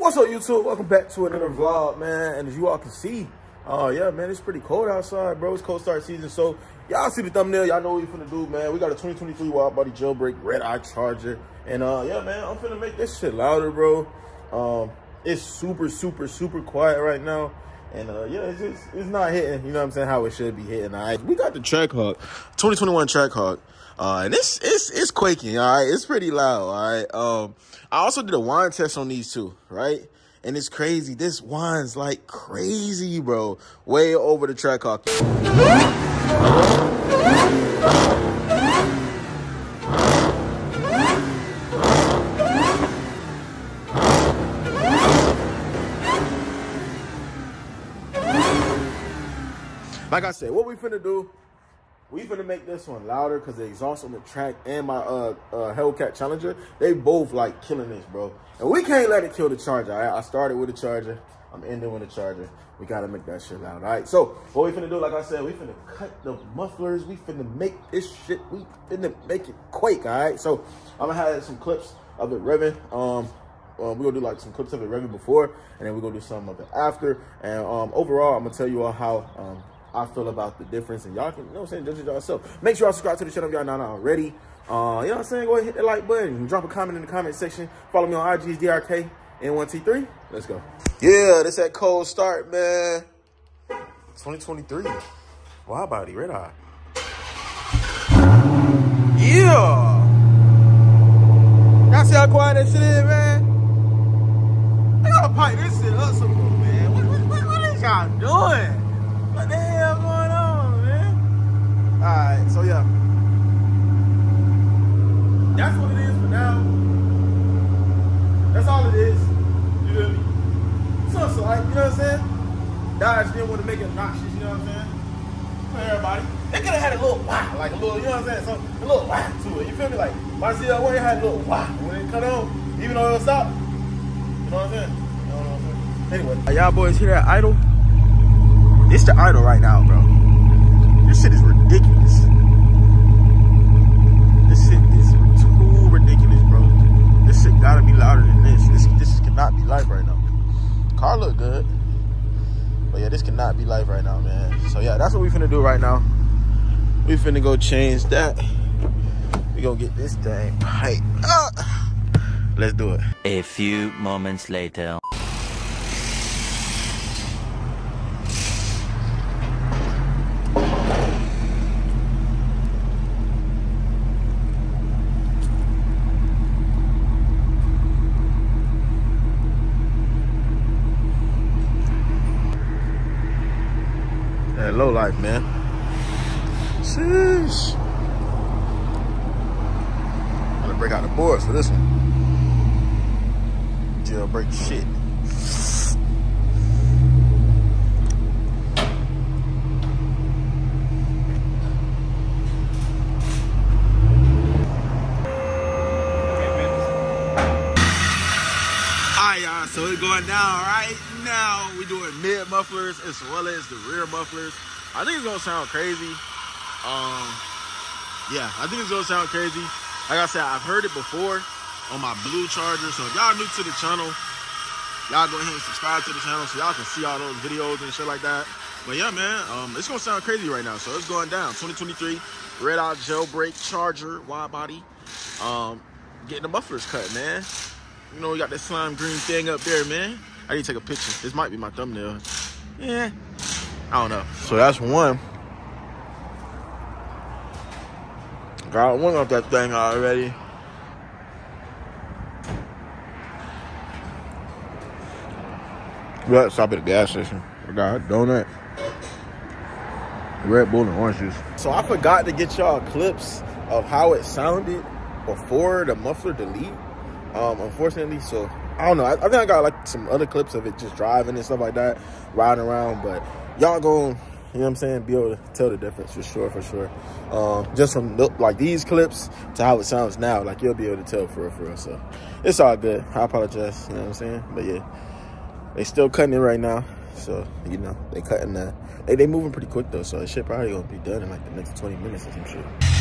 What's up, YouTube? Welcome back to another vlog, man. And as you all can see, uh, yeah, man, it's pretty cold outside, bro. It's cold start season. So, y'all see the thumbnail. Y'all know what we finna do, man. We got a 2023 Wide Body Jailbreak Red Eye Charger. And, uh, yeah, man, I'm finna make this shit louder, bro. Um, it's super, super, super quiet right now. And uh, yeah, it's just it's not hitting, you know what I'm saying, how it should be hitting. All right. We got the Trackhawk, 2021 Trackhawk. Uh, and it's it's it's quaking, all right. It's pretty loud, all right. Um, I also did a whine test on these two, right? And it's crazy. This whine's like crazy, bro. Way over the Trackhawk. Like I said, what we finna do, we finna make this one louder because the exhaust on the track and my uh, uh Hellcat Challenger, they both like killing this, bro. And we can't let it kill the Charger, right? I started with the Charger. I'm ending with the Charger. We gotta make that shit loud, all right? So, what we finna do, like I said, we finna cut the mufflers. We finna make this shit, we finna make it quake, all right? So, I'm gonna have some clips of it revving. Um, um, we're gonna do like some clips of it revving before, and then we're gonna do some of it after. And um, overall, I'm gonna tell you all how um, I feel about the difference. And y'all can, you know what I'm saying, judge it yourself. Make sure y'all subscribe to the channel if y'all not already. Uh, you know what I'm saying? Go ahead hit the like button. Drop a comment in the comment section. Follow me on IG's DRK N1T3. Let's go. Yeah, this that cold start, man. 2023. Wide body, red eye. Yeah. Y'all see how quiet that shit is, man? I gotta pipe this shit up some more, man. What, what, what, what is y'all doing? What the hell man? All right, so yeah. That's what it is for now. That's all it is. You feel me? So, so like, you know what I'm saying? Dodge didn't want to make it obnoxious, you know what I'm saying? For everybody. They could have had a little wah, like a little, you know what I'm saying? Some, a little wah to it. You feel me? Like, my CL1 had a little wah. When it cut on, even though it stopped. You know what I'm saying? You know what I'm saying? Anyway. Y'all boys hear that idle? It's the idle right now, bro. This shit is ridiculous. This shit is too ridiculous, bro. This shit gotta be louder than this. This this cannot be live right now. Car look good. But yeah, this cannot be live right now, man. So yeah, that's what we finna do right now. We finna go change that. We gonna get this thing right. Ah. Let's do it. A few moments later. That low life, man. Sheesh. Gotta break out the boards for this one. Jailbreak shit. So it's going down right now. We're doing mid mufflers as well as the rear mufflers. I think it's gonna sound crazy. Um, yeah, I think it's gonna sound crazy. Like I said, I've heard it before on my blue charger. So if y'all new to the channel, y'all go ahead and subscribe to the channel so y'all can see all those videos and shit like that. But yeah, man, um, it's gonna sound crazy right now. So it's going down. 2023 Red Eye Jailbreak Charger wide body. Um, getting the mufflers cut, man. You know, we got that slime green thing up there, man. I need to take a picture. This might be my thumbnail. Yeah, I don't know. So that's one. Got one of that thing already. To stop at the gas station. I got a donut, Red Bull, and orange juice. So I forgot to get y'all clips of how it sounded before the muffler delete. Um, unfortunately, so I don't know. I, I think I got like some other clips of it just driving and stuff like that, riding around. But y'all going, you know what I'm saying, be able to tell the difference for sure, for sure. Um, just from like these clips to how it sounds now, like you'll be able to tell for real, for real. So it's all good. I apologize, you know what I'm saying? But yeah, they still cutting it right now. So, you know, they cutting that. They, they moving pretty quick though, so it shit probably gonna be done in like the next 20 minutes or some shit.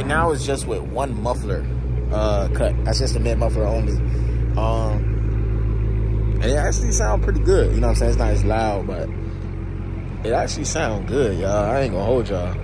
Right now it's just with one muffler uh, cut. That's just a mid muffler only. Um, and it actually sound pretty good. You know what I'm saying? It's not as loud, but it actually sound good, y'all. I ain't gonna hold y'all.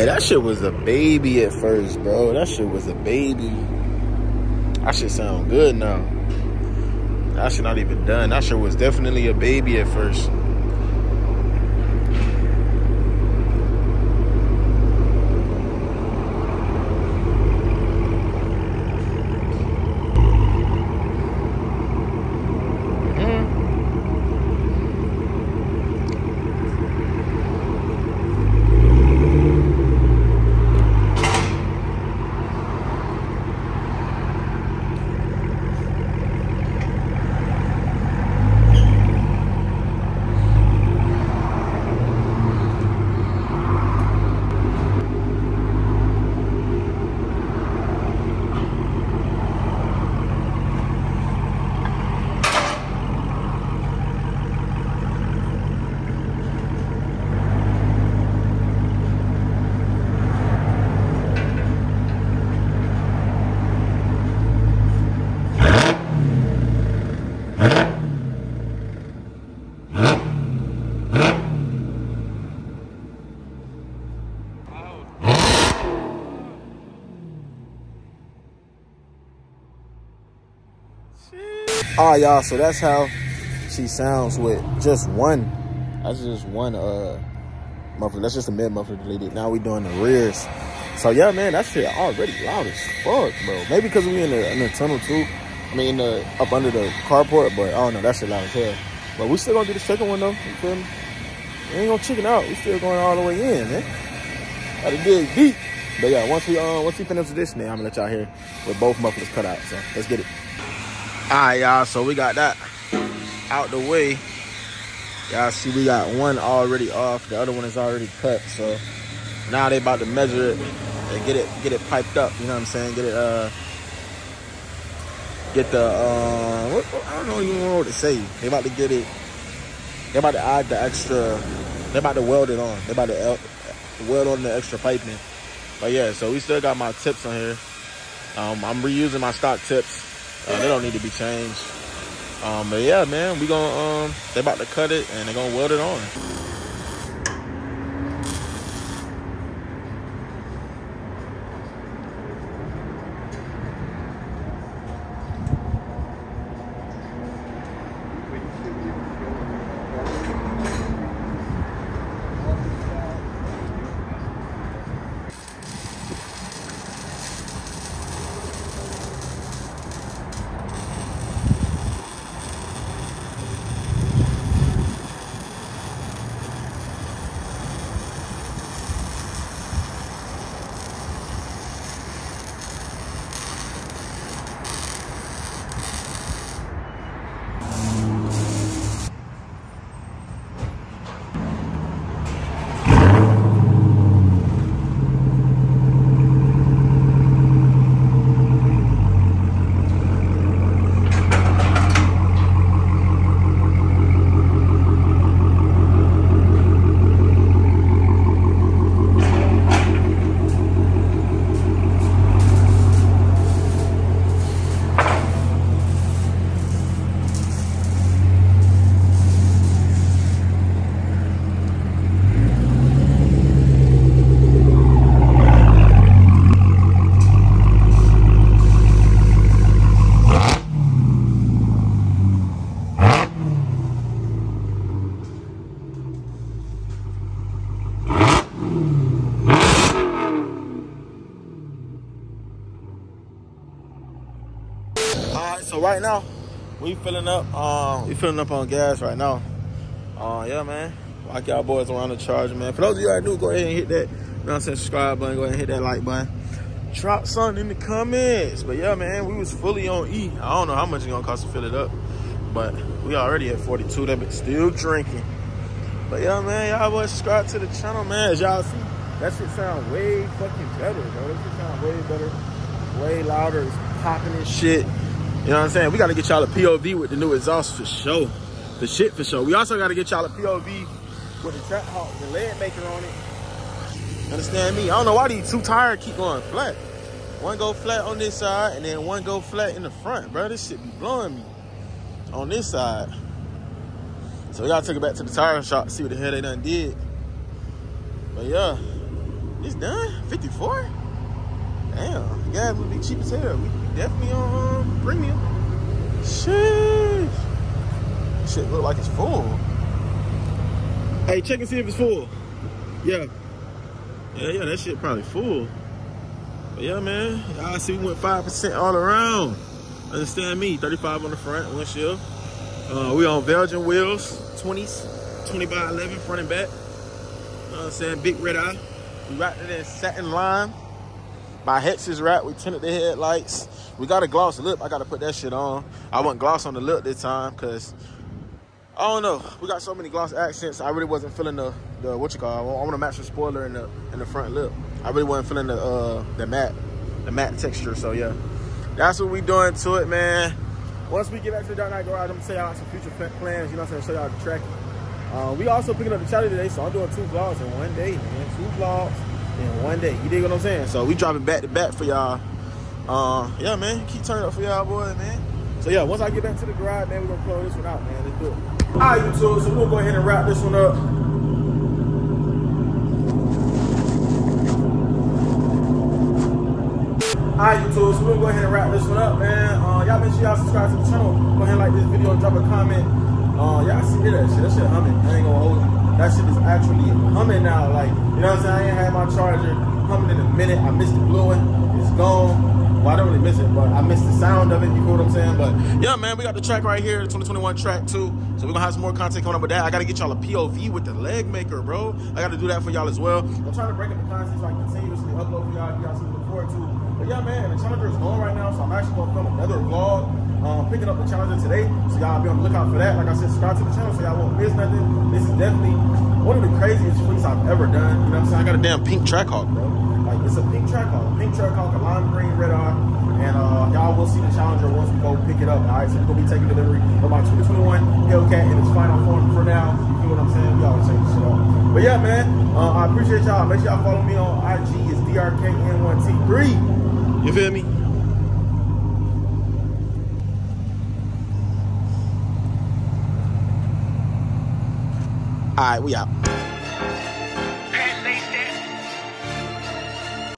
Hey, that shit was a baby at first, bro. That shit was a baby. That shit sound good now. That shit not even done. That shit was definitely a baby at first. All right, y'all. So that's how she sounds with just one. That's just one uh muffler. That's just a mid muffler deleted. Now we doing the rears. So yeah, man, that shit already loud as fuck, bro. Maybe because we in the in the tunnel too. I mean, up under the carport, but I don't know. That shit loud as hell. But we still gonna do the second one though. You feel me? We ain't gonna chicken out. We still going all the way in, man. Gotta dig deep. But yeah, once we uh once we finish this, man, I'm gonna let y'all hear with both mufflers cut out. So let's get it. All right, y'all. So we got that out the way. Y'all see we got one already off. The other one is already cut. So now they about to measure it and get it get it piped up. You know what I'm saying? Get it uh get the uh what, I don't know even know what to say. They about to get it. They about to add the extra. They about to weld it on. They about to weld on the extra piping. But yeah, so we still got my tips on here. Um, I'm reusing my stock tips. Uh, they don't need to be changed. Um, but yeah, man, we gonna um, they about to cut it and they're gonna weld it on. So right now, we filling up. Um, we filling up on gas right now. Uh, yeah, man. Walk y'all boys around the charger, man. For those of you that do, go ahead and hit that, you know saying, subscribe button. Go ahead and hit that like button. Drop something in the comments. But yeah, man, we was fully on E. I don't know how much it's gonna cost to fill it up, but we already at 42. That been still drinking. But yeah, man, y'all boys subscribe to the channel, man. As y'all see, that shit sound way fucking better, bro. That shit sound way better, way louder. It's popping and shit. You know what I'm saying? We got to get y'all a POV with the new exhaust for sure. The shit for sure. We also got to get y'all a POV with the Trackhawk, the lead maker on it. Understand me? I don't know why these two tires keep going flat. One go flat on this side and then one go flat in the front, bro. This shit be blowing me on this side. So we gotta take it back to the tire shop to see what the hell they done did. But yeah, it's done. 54? Damn, the gas would be cheap as hell. We definitely on um, premium. Shit. Shit look like it's full. Hey, check and see if it's full. Yeah. Yeah, yeah, that shit probably full. But yeah, man, y'all see we went 5% all around. Understand me, 35 on the front, windshield. Uh, we on Belgian wheels, 20s, 20 by 11, front and back. You know what I'm saying? Big red eye. We wrapped it in satin lime. My hex is wrapped. We tinted the headlights. We got a gloss lip. I got to put that shit on. I want gloss on the lip this time because I don't know. We got so many gloss accents. I really wasn't feeling the, the what you call. It. I want to match the spoiler in the in the front lip. I really wasn't feeling the uh the matte the matte texture. So yeah, that's what we doing to it, man once we get back to the Dark Knight Garage, I'm gonna tell y'all some future plans. You know what I'm saying? Show y'all the track. Uh, we also picking up the challenge today, so I'm doing two vlogs in one day, man. Two vlogs in one day. You dig what I'm saying? So we dropping back to back for y'all. Uh, yeah, man. Keep turning up for y'all, boys, man. So yeah, once I get back to the garage, man, we're gonna close this one out, man. Let's do it. All right, YouTube. So we'll go ahead and wrap this one up. Alright, YouTube, so we're gonna go ahead and wrap this one up, man. Uh, y'all make sure y'all subscribe to the channel. Go ahead and like this video and drop a comment. Uh, y'all see that shit. That shit humming. I ain't gonna hold you. That shit is actually humming now. Like, you know what I'm saying? I ain't had my charger humming in a minute. I missed the blue one. It's gone. Well, I don't really miss it, but I miss the sound of it. You know what I'm saying? But yeah, man, we got the track right here, 2021 track two. So we're gonna have some more content coming up with that. I gotta get y'all a POV with the leg maker, bro. I gotta do that for y'all as well. I'm trying to break up the content so I continuously upload for y'all. Y'all something to look forward to. But yeah, man, the Challenger is going right now, so I'm actually gonna film another vlog. Um, picking up the Challenger today, so y'all be on the lookout for that. Like I said, subscribe to the channel so y'all won't miss nothing. This is definitely one of the craziest fleets I've ever done. You know what I'm saying? I got a damn pink track Trackhawk, bro. It's a pink Trackhawk, pink Trackhawk, a lime green red eye, and uh, y'all will see the Challenger once we go pick it up. All right, so we're gonna be taking delivery of my 2021 Hellcat in its final form for now. You know what I'm saying? We always take this shit off. But yeah, man, uh, I appreciate y'all. Make sure y'all follow me on IG. It's DRKN1T3. You feel me? All right, we out.